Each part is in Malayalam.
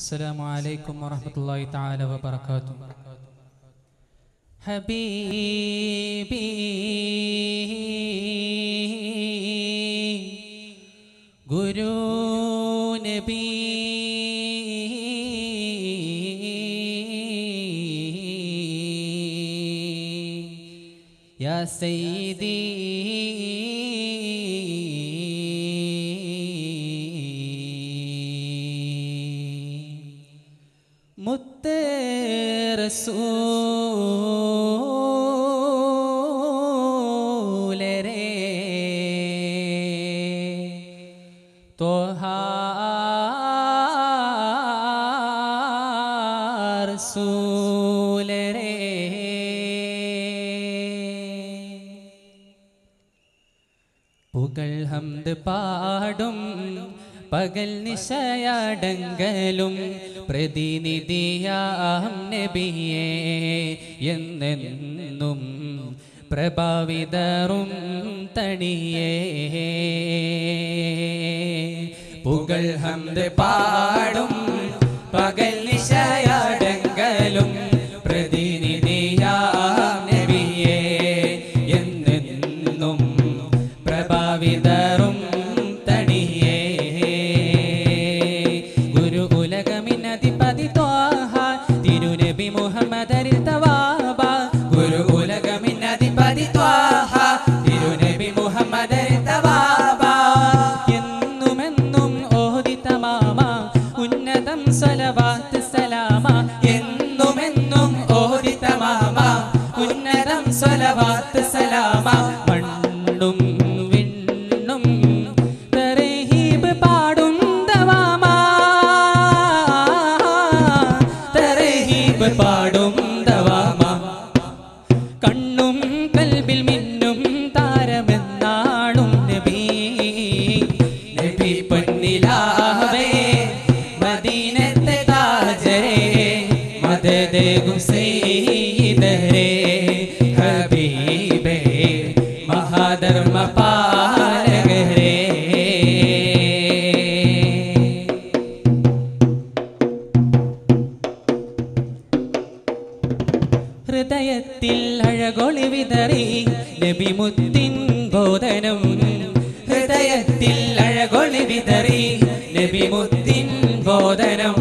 السلام عليكم ورحمة الله تعالى وبركاته. حبيبي گرو نبی یا سیدی മുത്ത് റസൂലരേ. തോഹ റസൂലരേ. പുകൾ ഹംദ് പാടും പകൽ നിശയാടങ്കലും പ്രതിനിധിയാം നബിയേ. എന്നെന്നും പ്രഭാവിതറും തണിയേ. പുകൾ ഹന്ത് പാടും പകൽ സലാമ മണ്ണും വിണ്ണും തരഹീബ് പാടും ദവാമ. തരഹീബ് പാടും ദവാമ. കണ്ണും കൽബിൽ മിന്നും താരമെന്നാണും നബി. നബി പൊന്നിലാവേ മദീനത്തെ താജരേ മദദേ സയ്യിദരേ ബോധനം ഹൃദയത്തിൽ അഴകൊളി വിതറി നബിമുത്തിൻ ബോധനം.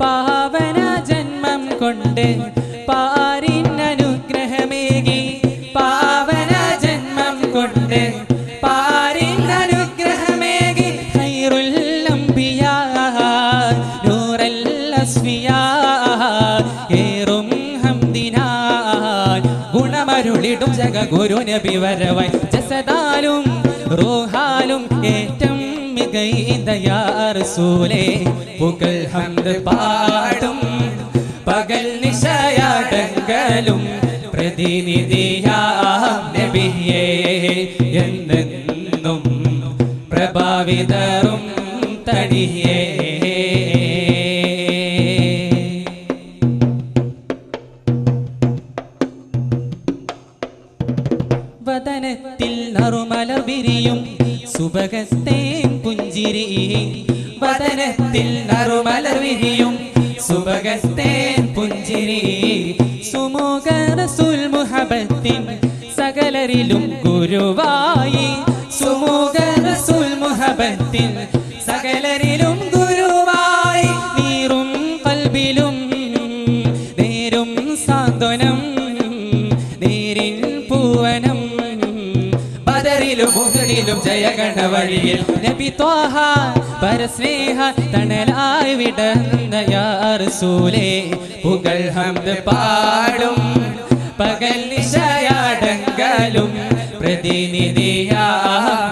പാവന ജന്മം കൊണ്ട് പാരിൻ അനുഗ്രഹമേകി. പാവന ജന്മം കൊണ്ട് പാരിൻ അനുഗ്രഹമേകി. ഖൈറുൽ അംബിയാ ഗുണമരുളിടും ജഗ ഗുരു നബി വരവായി. ജസദാലും റൂഹാലും ഏറ്റം മികൈതയാർസൂലേ പുകൾ ഹന്ത് പാടും പകൽ നിശയാടങ്കലും പ്രതിനിധിയാ നബിയേ എന്നെന്നും പ്രഭാവിതറും തടിയേ. വദനത്തിൽ നറുമല വിരിയും സുഭഗസ്തേൻ പുഞ്ചിരി വദനത്തിൽ നറുമല വിരിയും സുഭഗസ്തേൻ പുഞ്ചിരി സുമുഖ റസൂൽ മുഹബത്തിൻ സകലരിലും ഗുരുവായി. സുമുഖ റസൂൽ മുഹബത്തിൻ സകലരിലും ജയഗണ നബി ത്വാഹ പരസ്നേഹ തണലായി വിടന്ന യാർസൂലേ പുകൾ ഹംദ് പാടും പകൽ നിശയാടങ്കലും പ്രതിനിധിയാ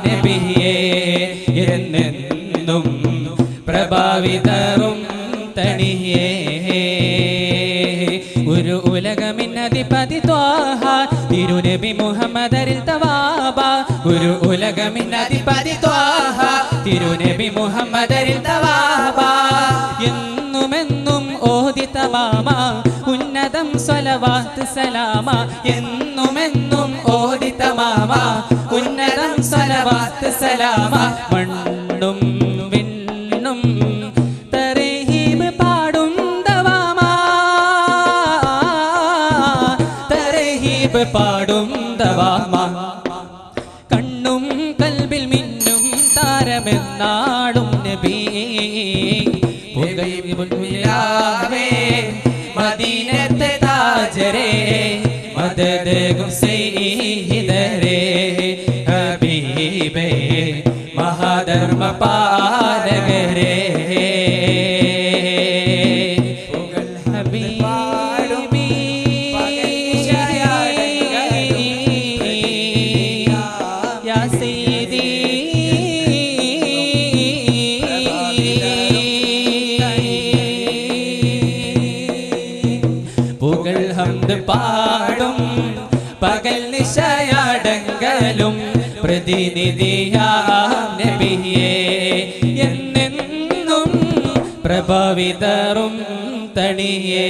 നബിയേ എന്നെന്നും പ്രഭാവിതറും ത്വാഹ തിരുനബി മുഹമ്മദരിൽ തവാബ. ഒരു ഉലകമിന്നധിപതി ത്വാഹ. തിരുനബി മുഹമ്മദരിൽ തവാബ. എന്നുമെന്നും ഓതി തവാമ. ഉന്നതം സ്വലവാത്ത് സലാമ. എന്നുമെന്നും ഓതി തമാമ ഉന്നതം സ്വലവാത്ത് സലാമ. മണ്ണും വിണ്ണും പാടും തവാമ കണ്ണും കൽബിൽ മിന്നും താരമെന്നാടും നബി. മദീനത്തെ താജരേ മദദ സയ്യിദരേ ഹബീബേ മഹാധർമ്മ പാലകരേ ഹംദ് പാടും. പകൽ നിശയാടങ്കലും പ്രതിനിധിയാം നബിയേ. പ്രഭാവിതറും തണിയേ.